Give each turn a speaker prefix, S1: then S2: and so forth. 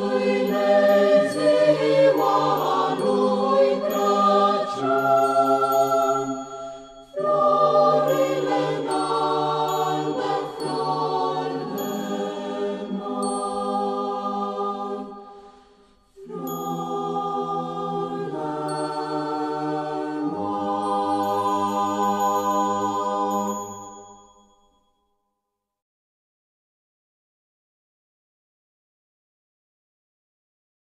S1: Lord.